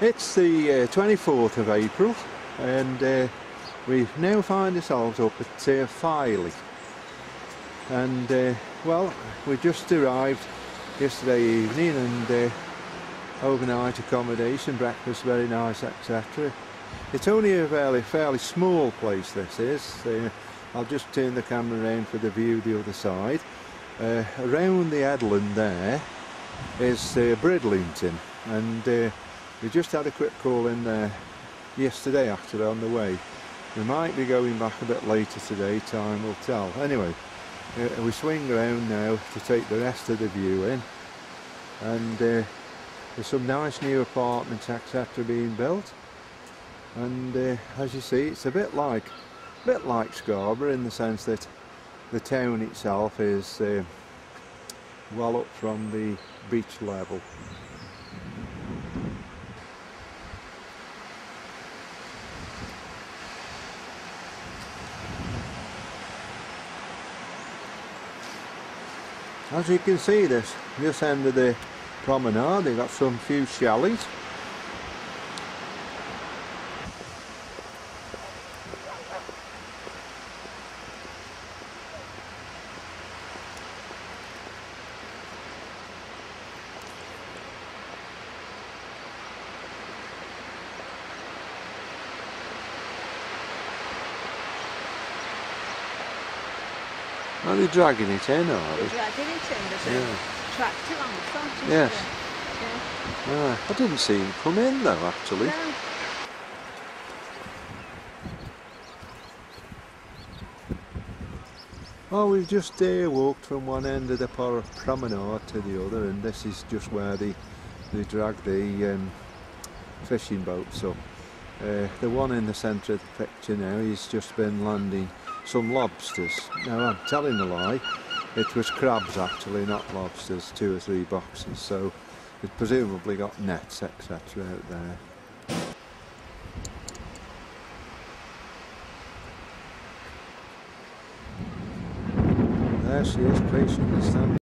It's the uh, 24th of April and uh, we now find ourselves up at uh, Filey and uh, well we just arrived yesterday evening and uh, overnight accommodation, breakfast very nice etc. It's only a fairly, fairly small place this is. Uh, I'll just turn the camera around for the view the other side. Uh, around the headland there is Bridlington and we just had a quick call in there yesterday actually on the way. We might be going back a bit later today, time will tell. Anyway, uh, we swing around now to take the rest of the view in and uh, there's some nice new apartments etc being built and uh, as you see it's a bit like a bit like Scarborough in the sense that the town itself is uh, well up from the beach level As you can see this, this end of the promenade, they've got some few chalets. Are they dragging it in, are they? They're dragging it in. There's Yeah. a tractor on the front, isn't Yes. there? Ah, I didn't see him come in though, actually. No. Oh, we've just uh, walked from one end of the promenade to the other, and this is just where they they drag the um, fishing boats up. Uh, the one in the centre of the picture now, he's just been landing some lobsters. Now, I'm telling a lie. It was crabs actually, not lobsters. Two or three boxes. So, it presumably got nets, etc. out there. There she is, patiently standing.